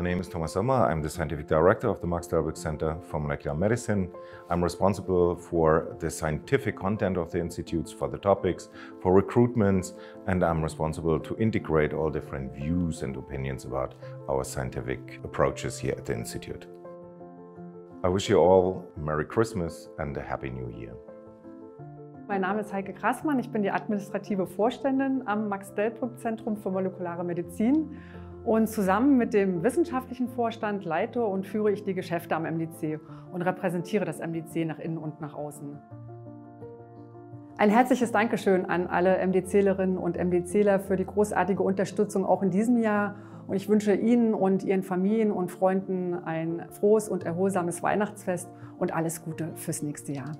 My name is Thomas Sommer. I'm the scientific director of the Max Delbrück Center for Molecular Medicine. I'm responsible for the scientific content of the institutes, for the topics, for recruitments, and I'm responsible to integrate all different views and opinions about our scientific approaches here at the institute. I wish you all Merry Christmas and a Happy New Year. Mein Name ist Heike Graßmann, ich bin die administrative Vorständin am Max-Delbrück-Zentrum für molekulare Medizin und zusammen mit dem wissenschaftlichen Vorstand leite und führe ich die Geschäfte am MDC und repräsentiere das MDC nach innen und nach außen. Ein herzliches Dankeschön an alle MDClerinnen und MDCler für die großartige Unterstützung auch in diesem Jahr. Und ich wünsche Ihnen und Ihren Familien und Freunden ein frohes und erholsames Weihnachtsfest und alles Gute fürs nächste Jahr.